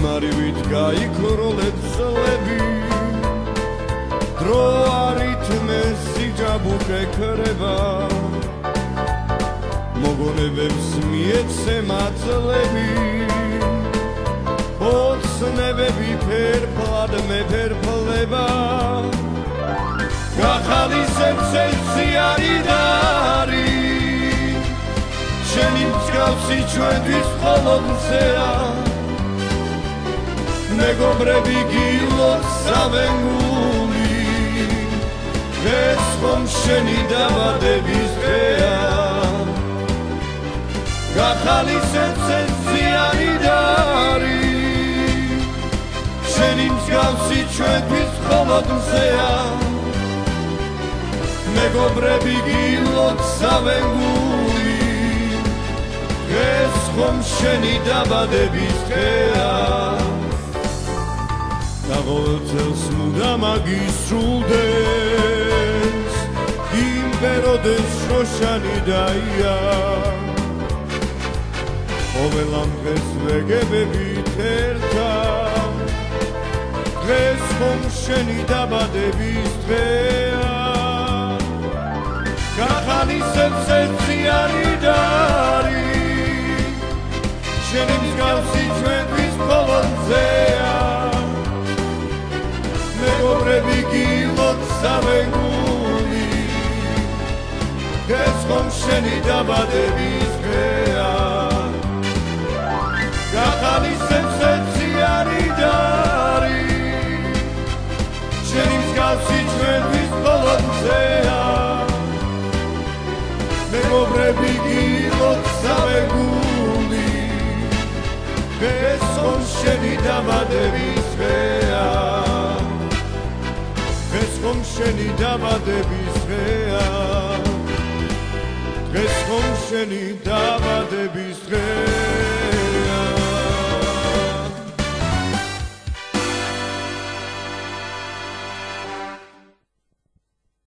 ხმარივით გაიქროლებ წლები დრო არითმეს სიჯაბუკე ქრება მოგონებებს მიეცე მაწლები ოცნებები ფერფლად მეფერფლება. გახალისებს ეცი არის შენი მსგავსი ჩვენთვის ყოველზეა მეგობრები გილოთ სამენგული ეს ხომ შენი დაბადების დღეა გახალისებს ეს ზიანი დარი შენი მსგავსი ჩვენთვის ყოველზეა მეგობრები გილოთ სამენგული ეს ხომ შენი დაბადების დღეა დაღოთელს მუდა მაგისრულდეს. იმპეროდეს შოშანი დაია ყოველამ დღეს ვეგებები თერთა. დღეს ხომ შენი დაბადების დღეა ხომ შენი დაბადების დღეა გახალისებს ეციანი დარი შენი მსგავსი ჩვენთვის ყოველზეა მეგობრები გილოთ სამეგული. ეს ხომ შენი დამადების დღეა ეს ხომ შენი დამადების დღეა შენი დამადების დღეა